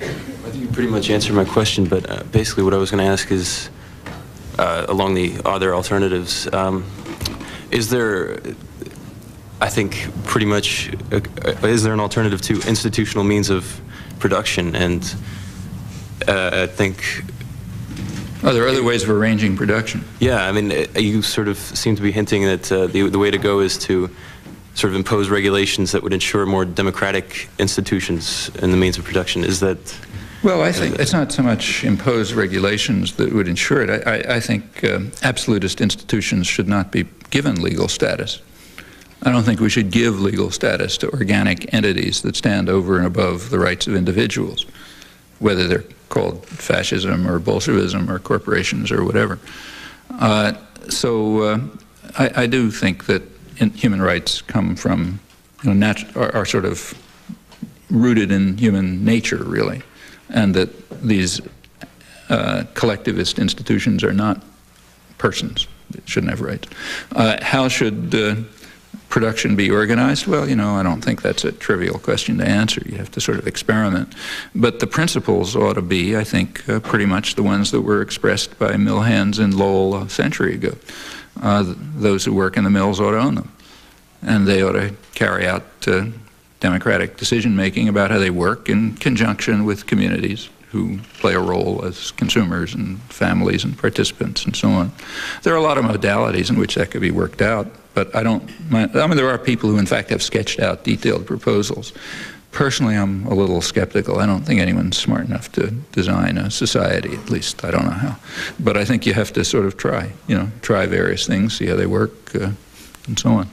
I think you pretty much answered my question, but uh, basically what I was going to ask is, uh, along the other alternatives, um, is there, I think, pretty much, uh, uh, is there an alternative to institutional means of production? And uh, I think, Are there other ways of arranging production? yeah, I mean, uh, you sort of seem to be hinting that uh, the the way to go is to sort of impose regulations that would ensure more democratic institutions in the means of production. Is that... Well, I think it's not so much impose regulations that would ensure it. I, I, I think um, absolutist institutions should not be given legal status. I don't think we should give legal status to organic entities that stand over and above the rights of individuals, whether they're called fascism or Bolshevism or corporations or whatever. Uh, so uh, I, I do think that human rights come from, you know, are, are sort of rooted in human nature, really, and that these uh, collectivist institutions are not persons that shouldn't have rights. Uh, how should uh, production be organized? Well, you know, I don't think that's a trivial question to answer. You have to sort of experiment. But the principles ought to be, I think, uh, pretty much the ones that were expressed by mill hands in Lowell a century ago. Uh, th- those who work in the mills ought to own them. And they ought to carry out uh, democratic decision making about how they work in conjunction with communities who play a role as consumers and families and participants and so on. There are a lot of modalities in which that could be worked out, but I don't mind. I mean, there are people who, in fact, have sketched out detailed proposals. Personally, I'm a little skeptical. I don't think anyone's smart enough to design a society, at least I don't know how. But I think you have to sort of try, you know, try various things, see how they work, uh, and so on.